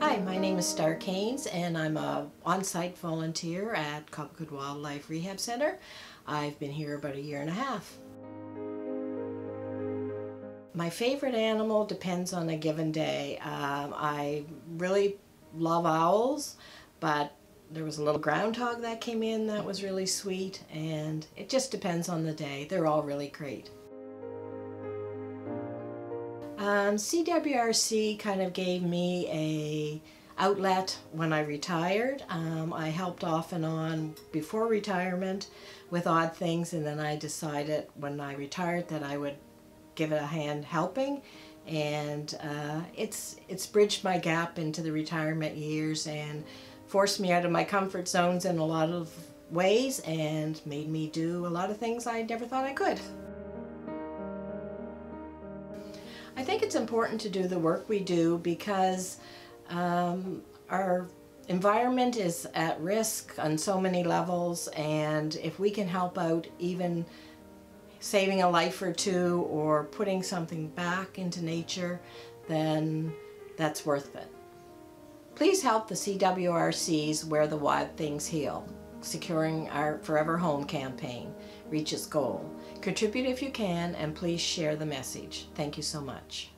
Hi, my name is Starr Keynes and I'm a on-site volunteer at Cobequid Wildlife Rehab Center. I've been here about a year and a half. My favorite animal depends on a given day. Um, I really love owls, but there was a little groundhog that came in that was really sweet and it just depends on the day. They're all really great. Um, CWRC kind of gave me a outlet when I retired. Um, I helped off and on before retirement with odd things and then I decided when I retired that I would give it a hand helping and uh, it's it's bridged my gap into the retirement years and forced me out of my comfort zones in a lot of ways and made me do a lot of things I never thought I could. I think it's important to do the work we do because um, our environment is at risk on so many levels and if we can help out even saving a life or two or putting something back into nature then that's worth it. Please help the CWRC's Where the Wild Things Heal Securing Our Forever Home campaign reach its goal. Contribute if you can and please share the message. Thank you so much.